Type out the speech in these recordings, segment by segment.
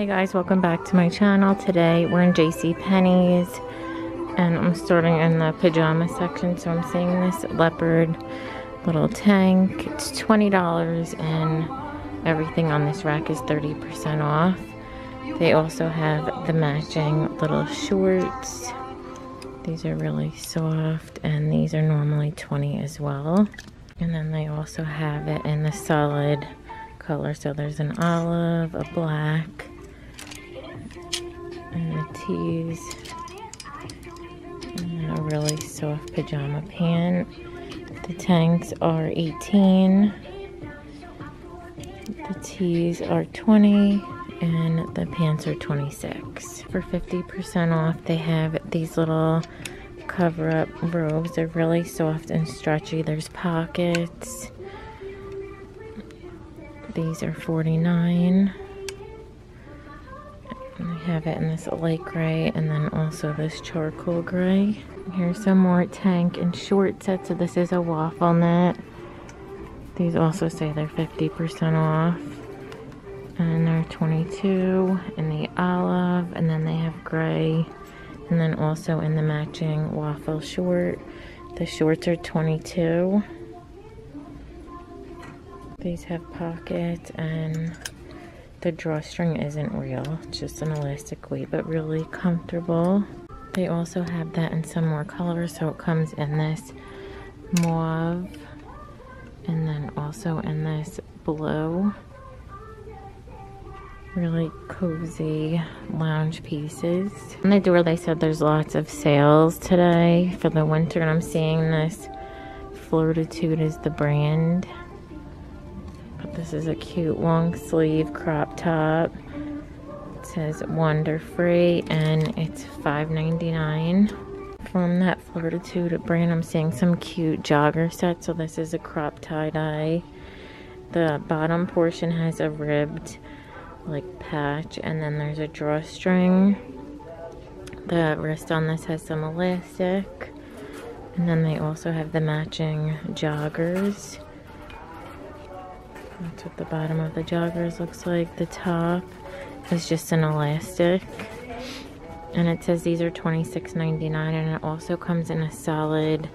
Hey guys, welcome back to my channel. Today we're in JC Penney's and I'm starting in the pajama section. So I'm seeing this leopard little tank. It's $20 and everything on this rack is 30% off. They also have the matching little shorts. These are really soft and these are normally 20 as well. And then they also have it in the solid color. So there's an olive, a black, and the tees. And a really soft pajama pant. The tanks are 18. The tees are 20 and the pants are 26. For 50% off, they have these little cover-up robes. They're really soft and stretchy. There's pockets. These are 49 and they have it in this light gray and then also this charcoal gray. Here's some more tank and short sets. So this is a waffle net. These also say they're 50% off. And they're 22 in the olive and then they have gray and then also in the matching waffle short. The shorts are 22. These have pockets and the drawstring isn't real, just an elastic weight, but really comfortable. They also have that in some more colors, so it comes in this mauve and then also in this blue. Really cozy lounge pieces. On the door they said there's lots of sales today for the winter and I'm seeing this Flirtitude is the brand. This is a cute long sleeve crop top. It says Wonder Free and it's $5.99. From that Flirtitude brand, I'm seeing some cute jogger sets. So this is a crop tie-dye. The bottom portion has a ribbed like patch and then there's a drawstring. The wrist on this has some elastic. And then they also have the matching joggers. That's what the bottom of the joggers looks like. The top is just an elastic. And it says these are $26.99 and it also comes in a solid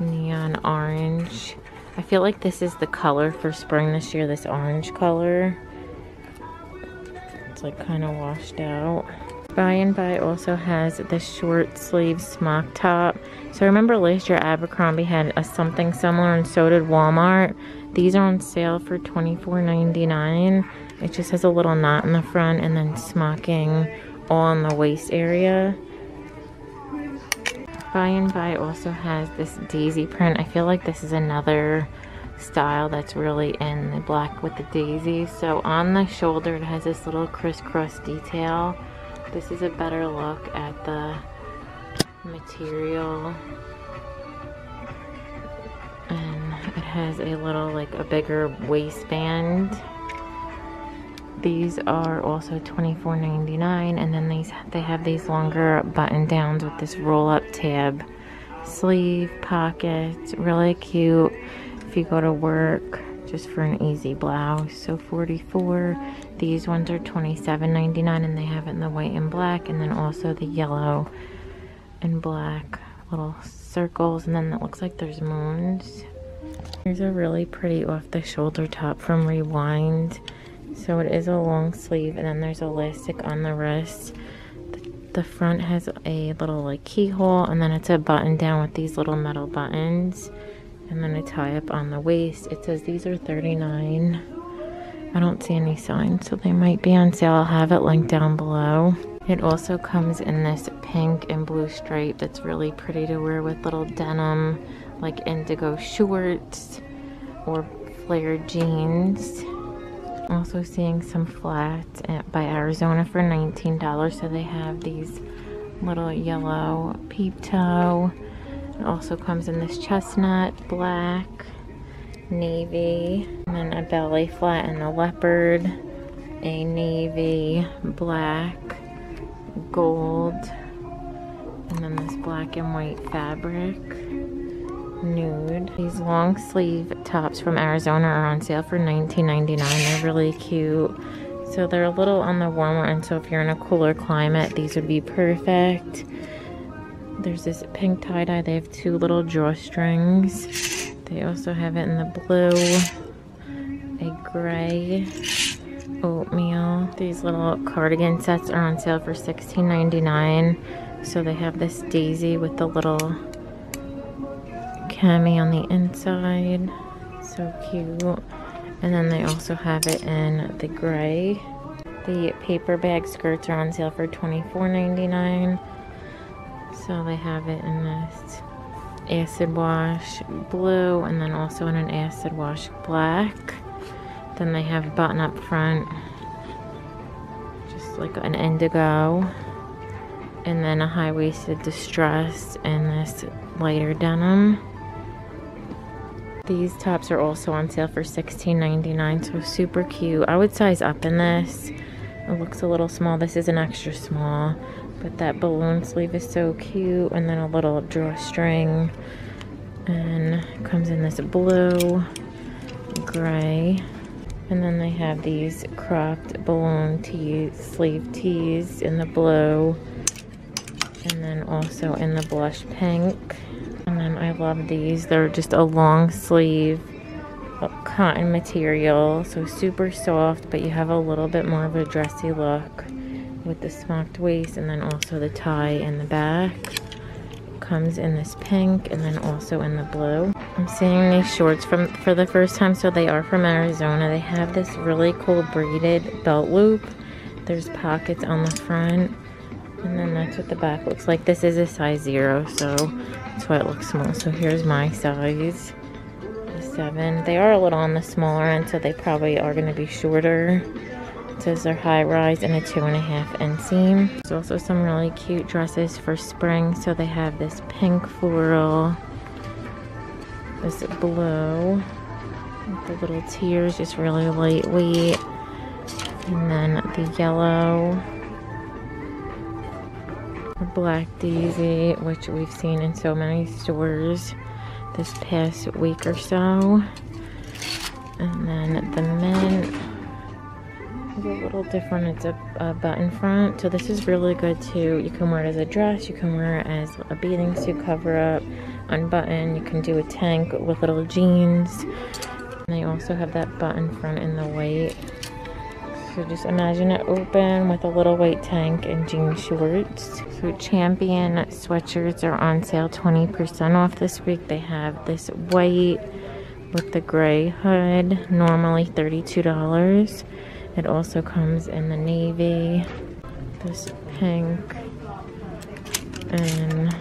neon orange. I feel like this is the color for spring this year, this orange color. It's like kind of washed out. By and By also has the short sleeve smock top. So I remember last year Abercrombie had a something similar and so did Walmart. These are on sale for $24.99. It just has a little knot in the front and then smocking all in the waist area. By and By also has this daisy print. I feel like this is another style that's really in the black with the daisy. So on the shoulder it has this little crisscross detail. This is a better look at the material has a little, like a bigger waistband. These are also $24.99 and then these they have these longer button downs with this roll up tab. Sleeve pockets really cute. If you go to work just for an easy blouse so 44 these ones are $27.99 and they have it in the white and black and then also the yellow and black little circles and then it looks like there's moons Here's a really pretty off the shoulder top from Rewind. So it is a long sleeve and then there's elastic on the wrist. The front has a little like keyhole and then it's a button down with these little metal buttons. And then a tie up on the waist. It says these are 39 I don't see any signs, so they might be on sale. I'll have it linked down below. It also comes in this pink and blue stripe that's really pretty to wear with little denim like indigo shorts or flared jeans. I'm Also seeing some flats at, by Arizona for $19. So they have these little yellow peep toe. It also comes in this chestnut, black, navy, and then a belly flat and a leopard, a navy, black, gold, and then this black and white fabric nude. These long sleeve tops from Arizona are on sale for $19.99. They're really cute. So they're a little on the warmer end, so if you're in a cooler climate, these would be perfect. There's this pink tie-dye. They have two little drawstrings. They also have it in the blue, a gray, oatmeal. These little cardigan sets are on sale for $16.99. So they have this daisy with the little cami on the inside. So cute. And then they also have it in the gray. The paper bag skirts are on sale for $24.99. So they have it in this acid wash blue and then also in an acid wash black. Then they have button up front, just like an indigo. And then a high-waisted distress in this lighter denim. These tops are also on sale for $16.99, so super cute. I would size up in this. It looks a little small. This is an extra small, but that balloon sleeve is so cute. And then a little drawstring. And comes in this blue, gray. And then they have these cropped balloon tees, sleeve tees in the blue. And then also in the blush pink. I love these. They're just a long sleeve cotton material. So super soft, but you have a little bit more of a dressy look with the smocked waist and then also the tie in the back. Comes in this pink and then also in the blue. I'm seeing these shorts from for the first time. So they are from Arizona. They have this really cool braided belt loop. There's pockets on the front. And then that's what the back looks like. This is a size zero, so that's why it looks small. So here's my size, seven. They are a little on the smaller end, so they probably are going to be shorter. It says they're high rise and a two and a half inseam. There's also some really cute dresses for spring. So they have this pink floral, this blue with the little tears, just really lightweight. And then the yellow, black daisy, which we've seen in so many stores this past week or so. And then the men is a little different. It's a, a, button front. So this is really good too. You can wear it as a dress. You can wear it as a bathing suit cover up, unbutton. You can do a tank with little jeans. And they also have that button front in the white. So just imagine it open with a little white tank and jean shorts. So Champion sweatshirts are on sale 20% off this week. They have this white with the gray hood, normally $32. It also comes in the navy, this pink, and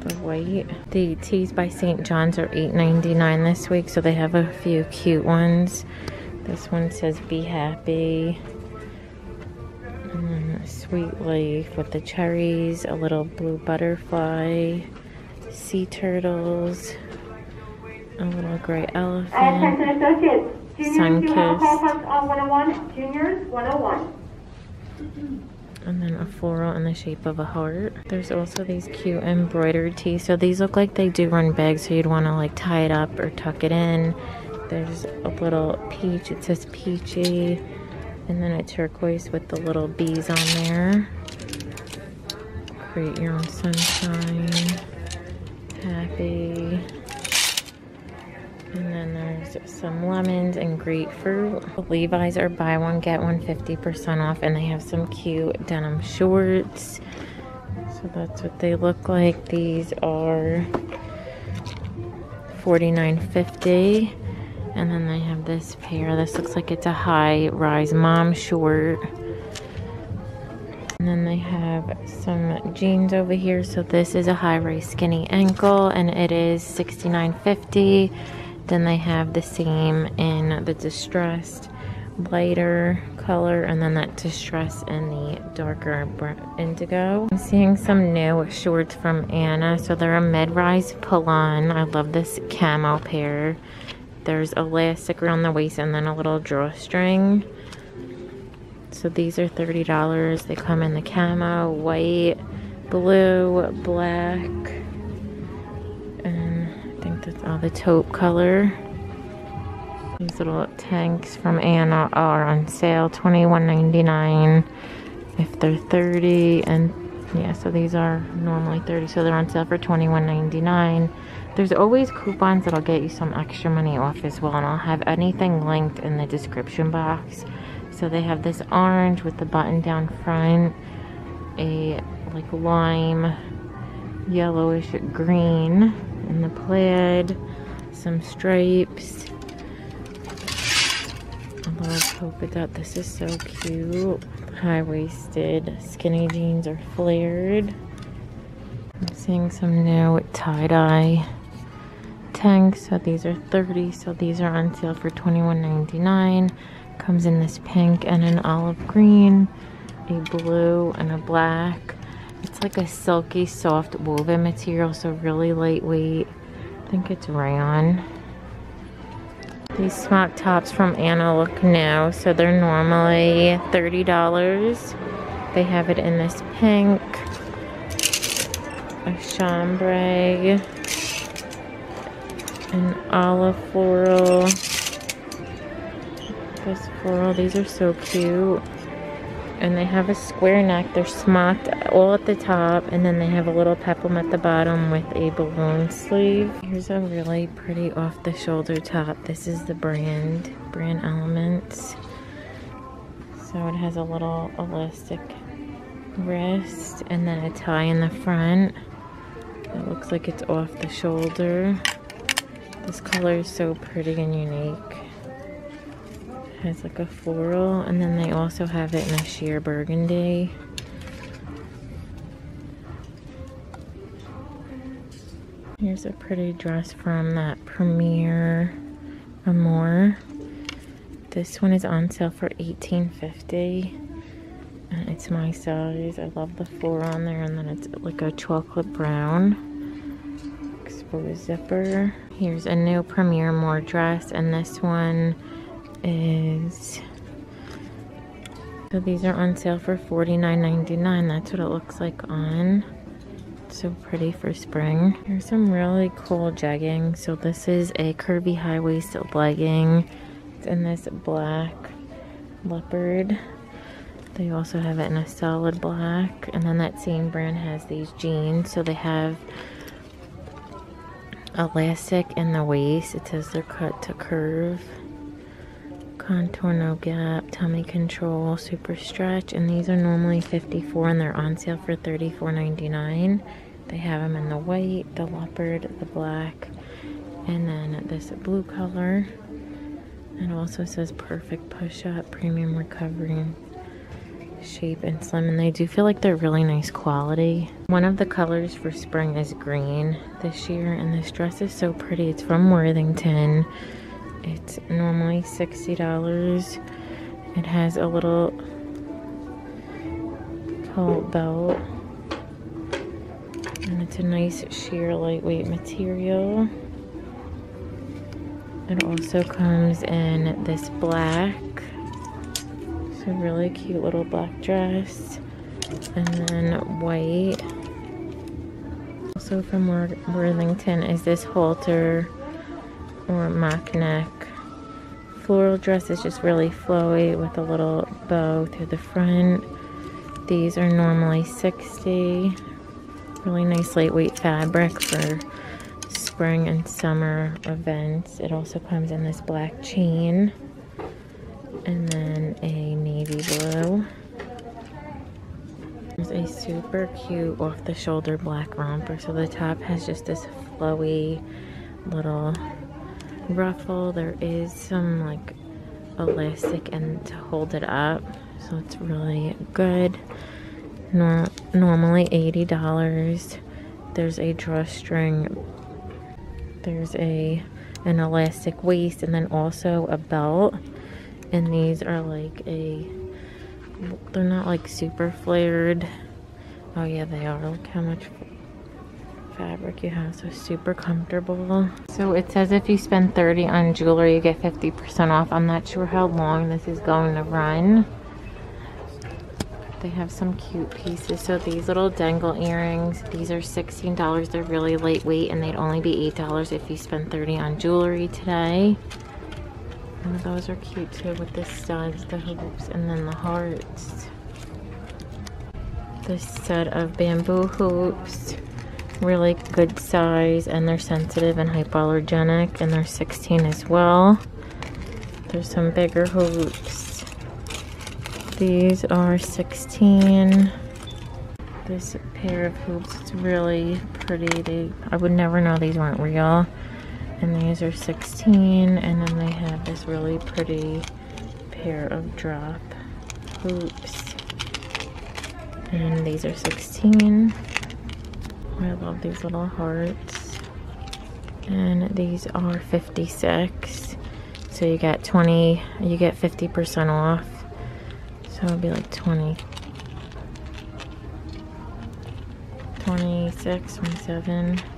the white. The tees by St. John's are $8.99 this week, so they have a few cute ones. This one says be happy. And sweet leaf with the cherries, a little blue butterfly, sea turtles, a little gray elephant, sun kissed. 101, juniors 101 and then a floral in the shape of a heart. There's also these cute embroidered tees. So these look like they do run big, so you'd want to like tie it up or tuck it in. There's a little peach. It says peachy. And then a turquoise with the little bees on there. Create your own sunshine. Happy. And then there's some lemons and grapefruit. Levi's are buy one, get one 50% off. And they have some cute denim shorts. So that's what they look like. These are $49.50. And then they have this pair. This looks like it's a high rise mom short. And then they have some jeans over here. So this is a high rise skinny ankle and it is $69.50. Then they have the same in the distressed lighter color and then that distress in the darker indigo. I'm seeing some new shorts from Anna. So they're a mid-rise pull-on. I love this camo pair. There's elastic around the waist and then a little drawstring. So these are $30. They come in the camo, white, blue, black, and I think that's all the taupe color. These little tanks from Anna are on sale, $21.99 if they're 30 and yeah, so these are normally 30 so they're on sale for $21.99. There's always coupons that'll get you some extra money off as well and I'll have anything linked in the description box. So they have this orange with the button down front, a like lime, yellowish green in the plaid, some stripes, a little polka dot. This is so cute. High-waisted skinny jeans are flared. I'm seeing some new tie-dye tanks. So these are 30 so these are on sale for $21.99. Comes in this pink and an olive green, a blue and a black. It's like a silky soft woven material, so really lightweight. I think it's rayon. These smock tops from Anna look new, so they're normally $30. They have it in this pink, a chambray, an olive floral, this floral. These are so cute. And they have a square neck. They're smocked all at the top. And then they have a little peplum at the bottom with a balloon sleeve. Here's a really pretty off-the-shoulder top. This is the brand, Brand Elements. So it has a little elastic wrist and then a tie in the front. It looks like it's off the shoulder. This color is so pretty and unique It has like a floral and then they also have it in a sheer burgundy. Here's a pretty dress from that Premier Amour. This one is on sale for $18.50. And it's my size. I love the floral on there and then it's like a chocolate brown. Exposed zipper. Here's a new Premier Amour dress and this one is so these are on sale for $49.99 that's what it looks like on. So pretty for spring. Here's some really cool jegging. So this is a curvy high-waisted legging it's in this black leopard. They also have it in a solid black. And then that same brand has these jeans. So they have elastic in the waist. It says they're cut to curve. Contour no gap tummy control super stretch. And these are normally 54 and they're on sale for 34.99 they have them in the white the leopard the black and then this blue color. It also says perfect push-up premium recovery shape and slim and they do feel like they're really nice quality one of the colors for spring is green this year and this dress is so pretty it's from worthington it's normally $60. It has a little coat belt. And it's a nice sheer lightweight material. It also comes in this black. A really cute little black dress. And then white. Also from Worthington is this halter or mock neck. Floral dress is just really flowy with a little bow through the front. These are normally 60 Really nice lightweight fabric for spring and summer events. It also comes in this black chain and then a navy blue. There's a super cute off the shoulder black romper. So the top has just this flowy little ruffle there is some like elastic and to hold it up so it's really good Nor normally $80 there's a drawstring there's a an elastic waist and then also a belt and these are like a they're not like super flared. Oh yeah they are. Look how much fabric you have. So super comfortable. So it says if you spend 30 on jewelry you get 50 percent off. I'm not sure how long this is going to run. They have some cute pieces. So these little dangle earrings these are 16 dollars. They're really lightweight and they'd only be eight dollars if you spend 30 on jewelry today Oh, those are cute too with the studs, the hoops, and then the hearts. This set of bamboo hoops, really good size, and they're sensitive and hypoallergenic, and they're 16 as well. There's some bigger hoops. These are 16. This pair of hoops is really pretty. They, I would never know these weren't real. And these are 16. And then they have this really pretty pair of drop hoops. And these are 16. I love these little hearts. And these are 56. So you get 20, you get 50% off. So it'll be like 20, 26, 27.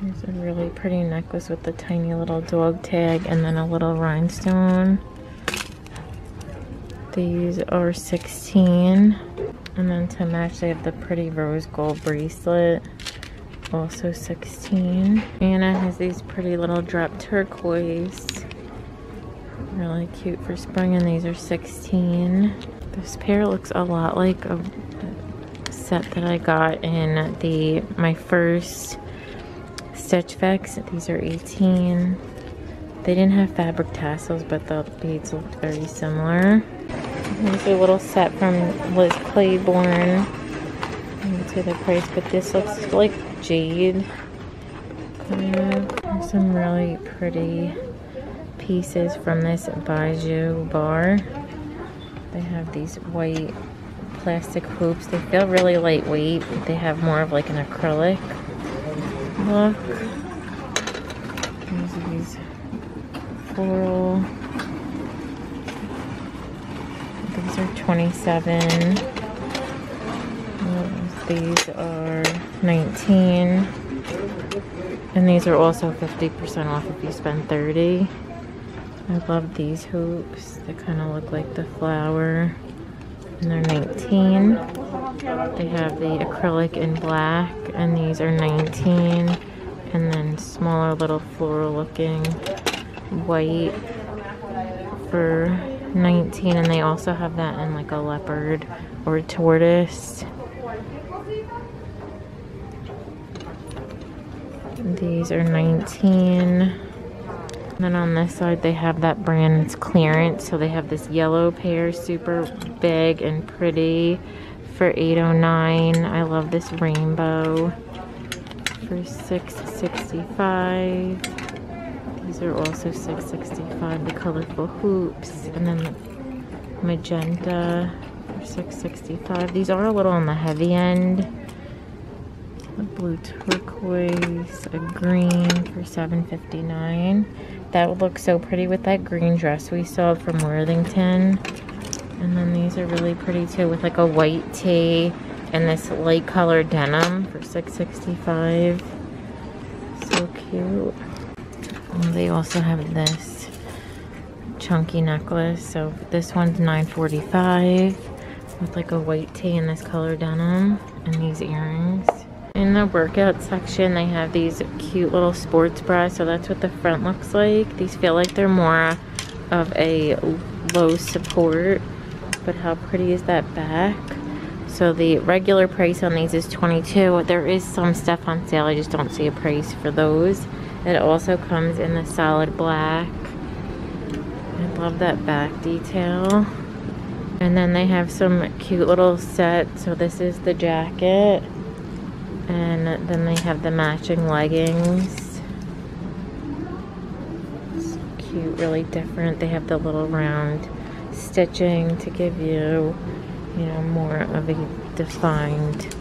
Here's a really pretty necklace with the tiny little dog tag and then a little rhinestone. These are 16. And then to match, they have the pretty rose gold bracelet. Also 16. Anna has these pretty little drop turquoise. Really cute for spring, and these are 16. This pair looks a lot like a set that I got in the my first Stitch Fix. These are 18. They didn't have fabric tassels, but the beads looked very similar. Here's a little set from Liz Claiborne. Say the price, but this looks like jade. Some really pretty pieces from this Bijoux Bar. They have these white plastic hoops. They feel really lightweight. They have more of like an acrylic look. These floral. These are 27. These are 19. And these are also 50% off if you spend 30. I love these hoops. They kind of look like the flower and they're 19. They have the acrylic in black, and these are 19. And then smaller little floral looking white for 19. And they also have that in like a leopard or tortoise. These are 19. And then on this side, they have that brand's clearance. So they have this yellow pair, super big and pretty for 809 I love this rainbow for 665 These are also 665 the colorful hoops. And then the magenta for 665 These are a little on the heavy end a blue turquoise, a green for 7.59. That would look so pretty with that green dress we saw from Worthington. And then these are really pretty too with like a white tee and this light colored denim for 6.65. So cute. And they also have this chunky necklace. So this one's 9.45 with like a white tee and this color denim and these earrings. In the workout section, they have these cute little sports bras. So that's what the front looks like. These feel like they're more of a low support. But how pretty is that back? So the regular price on these is 22 There is some stuff on sale. I just don't see a price for those. It also comes in the solid black. I love that back detail. And then they have some cute little sets. So this is the jacket. And then they have the matching leggings. It's cute, really different. They have the little round stitching to give you, you know, more of a defined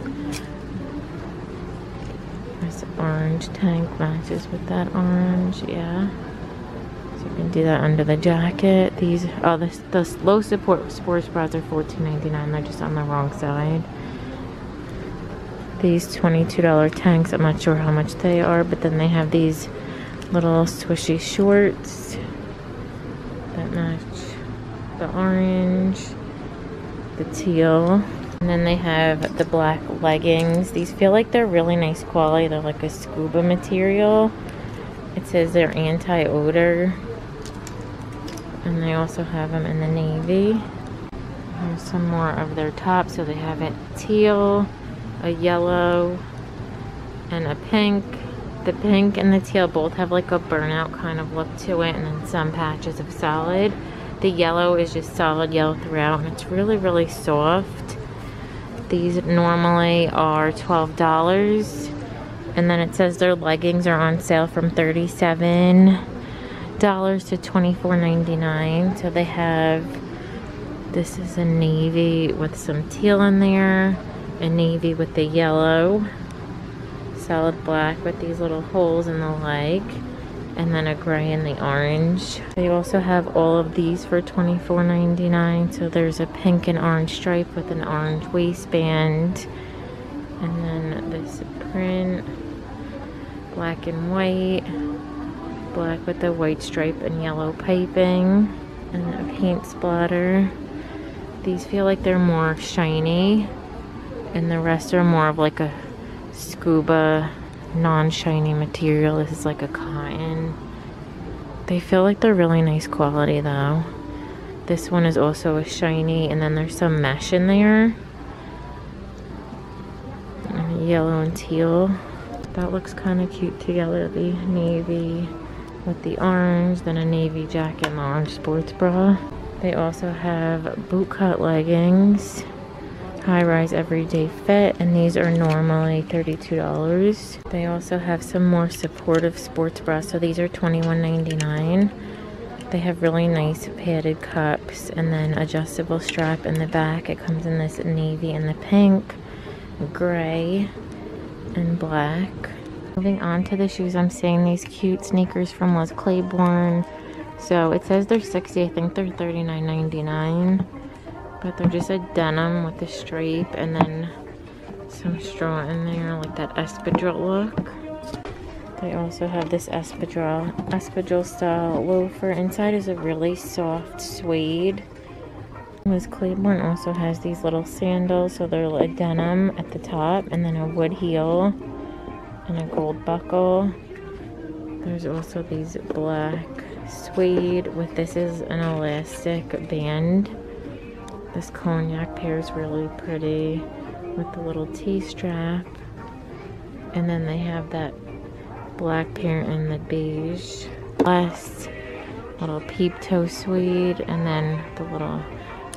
this orange tank matches with that orange, yeah. So you can do that under the jacket. These, oh, the, the low support sports bras are $14.99. They're just on the wrong side these $22 tanks. I'm not sure how much they are, but then they have these little swishy shorts that match the orange, the teal. And then they have the black leggings. These feel like they're really nice quality. They're like a scuba material. It says they're anti-odor. And they also have them in the navy. Here's some more of their tops. So they have it teal, a yellow, and a pink. The pink and the teal both have like a burnout kind of look to it and then some patches of solid. The yellow is just solid yellow throughout and it's really, really soft. These normally are $12. And then it says their leggings are on sale from $37 to $24.99. So they have, this is a navy with some teal in there, a navy with the yellow, solid black with these little holes in the leg, and then a gray and the orange. They also have all of these for $24.99. So there's a pink and orange stripe with an orange waistband. And then this print, black and white, black with the white stripe and yellow piping, and a paint splatter. These feel like they're more shiny, and the rest are more of like a scuba non-shiny material. This is like a cotton. They feel like they're really nice quality though. This one is also a shiny, and then there's some mesh in there. Yellow and teal. That looks kind of cute together. The navy with the orange, then a navy jacket and orange sports bra. They also have bootcut leggings, high-rise everyday fit, and these are normally $32. They also have some more supportive sports bras, so these are $21.99. They have really nice padded cups and then adjustable strap in the back. It comes in this navy and the pink, gray, and black. Moving on to the shoes, I'm seeing these cute sneakers from Liz Claiborne. So it says they're 60 I think they're $39.99. But they're just a denim with a stripe and then some straw in there, like that espadrille look. They also have this espadrille, espadrille style loafer. Inside is a really soft suede. Liz Claiborne also has these little sandals, so they're a denim at the top and then a wood heel and a gold buckle. There's also these black suede with this is an elastic band. This cognac pair is really pretty with the little T-strap. And then they have that black pair in the beige. Last little peep toe suede and then the little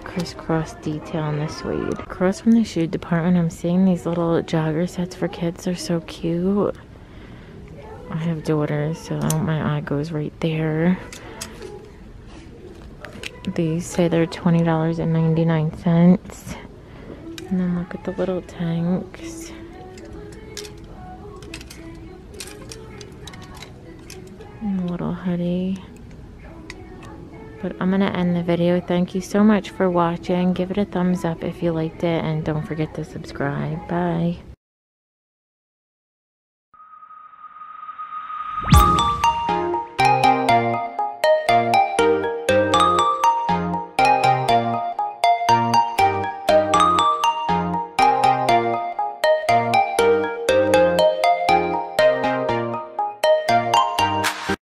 crisscross detail in the suede. Across from the shoe department, I'm seeing these little jogger sets for kids. They're so cute. I have daughters, so my eye goes right there. These say they're $20.99. And then look at the little tanks. And a little hoodie. But I'm going to end the video. Thank you so much for watching. Give it a thumbs up if you liked it. And don't forget to subscribe. Bye.